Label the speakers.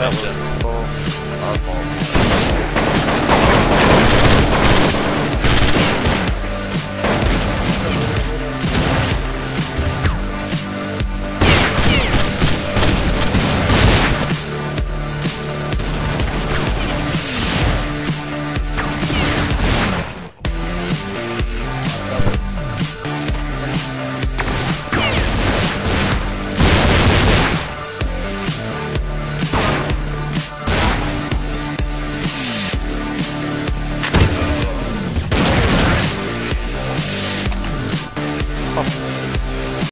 Speaker 1: that was our fault. Welcome.